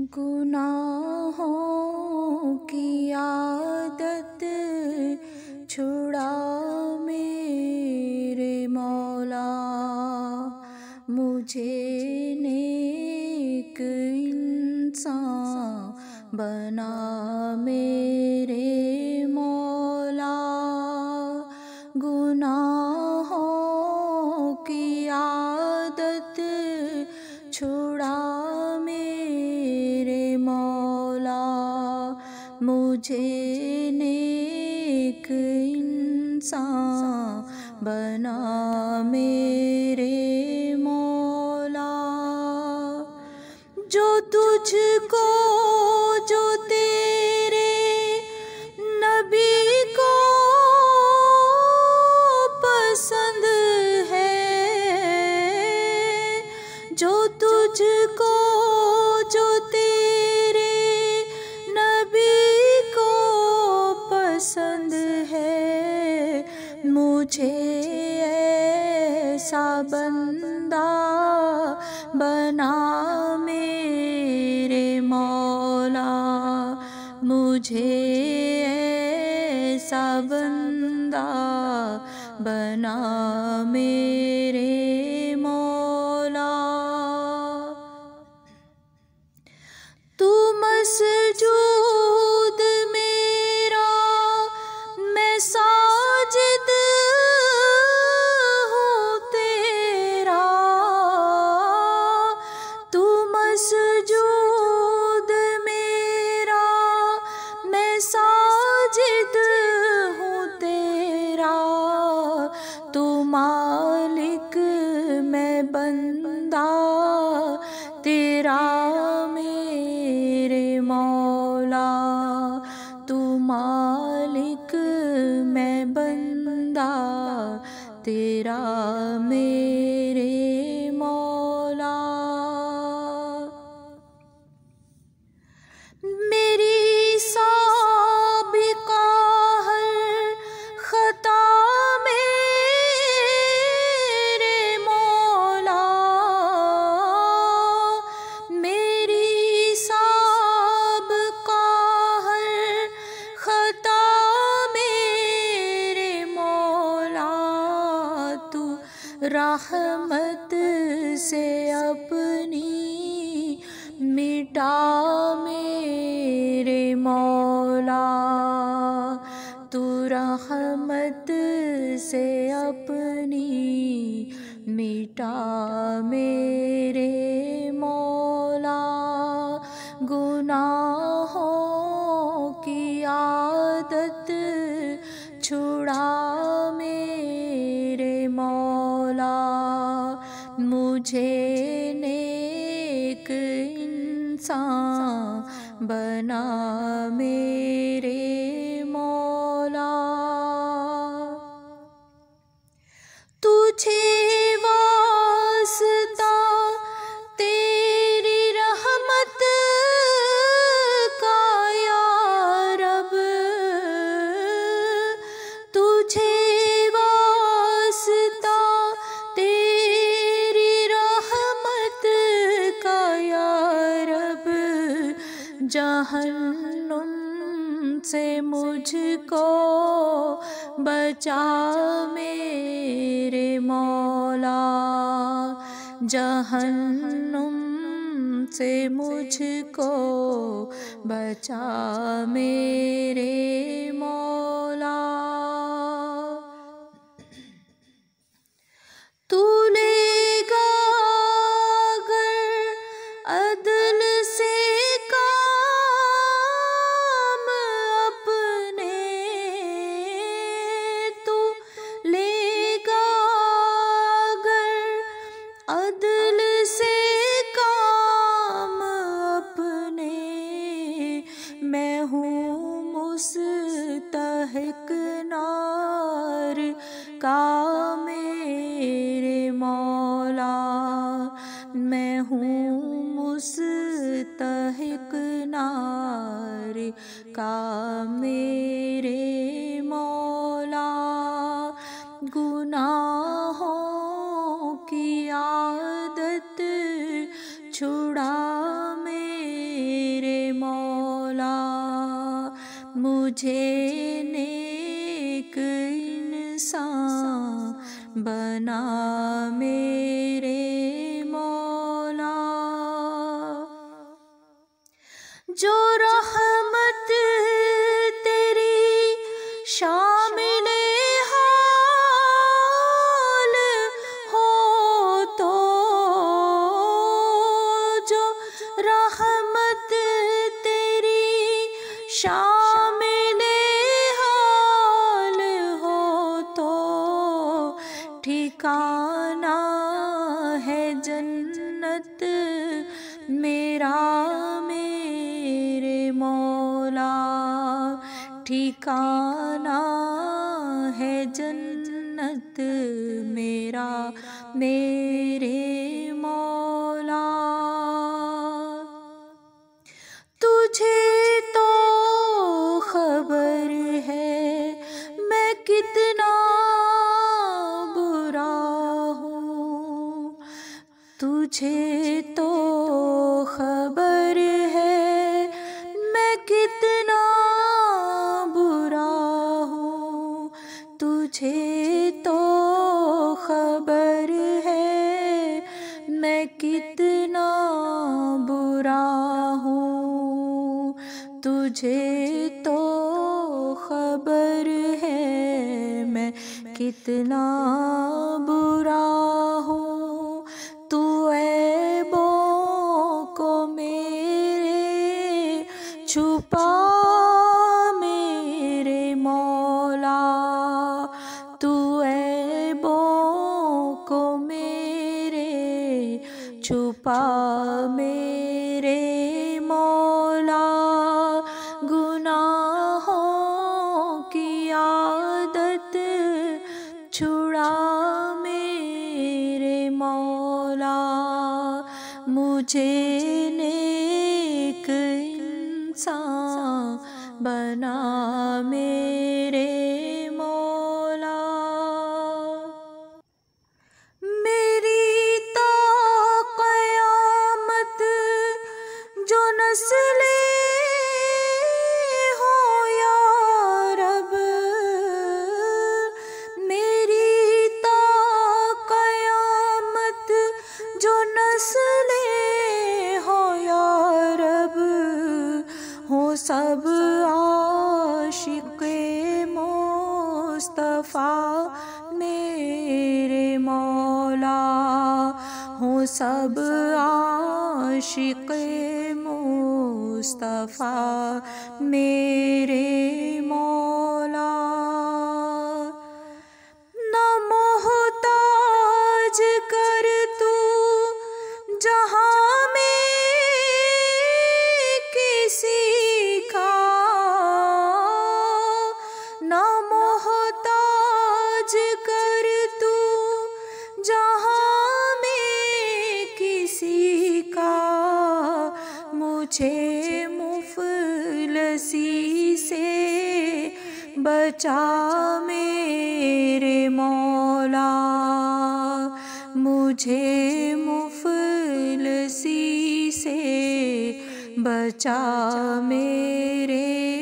गुनाहों की आदत छुड़ा मेरे मौला। मुझे नेक इंसान बना मेरे मौला मुझे नेक इंसान बना मेरे मौला जो तुझको मुझे ऐसा बंदा बना मेरे मौला। मुझे ऐसा बंदा बना मेरे बंदा तेरा रहमत से अपनी मिटा मेरे मौला। तू रहमत से अपनी मिटा मेरे मौला। गुनाहों इंसान बना मेरे मौला। तुझे से मुझको बचा मेरे मौला। जहन्नुम से मुझको बचा मेरे मौला। मुस्तहिक का मेरे मौला। मैं हूँ मुस्तहक नारे का मेरे मौला। गुनाहों की आदत छुड़ा मेरे मौला। मुझे नेक इंसान बना मेरे मौला। जो रहमत तेरी शामिल ठिकाना है जन्नत। मेरा मेरे मौला। ठिकाना है जन्नत। मेरा मेरे तुझे तो खबर है, मैं कितना बुरा हूँ। तुझे तो खबर है, मैं कितना बुरा हूँ। तुझे तो खबर है, मैं कितना बुरा छुपा मेरे मौला, तू ऐबों को मेरे, छुपा मेरे मौला। गुनाहों की आदत छुड़ा मेरे मौला, मुझे बना मेरे मौला। मेरी तो कयामत जो नस्ले मेरे मौला हो सब आशिक मुस्तफ़ा मेरे मौला। मुझे मुफलसी से बचा मेरे मौला। मुझे मुफलसी से बचा मेरे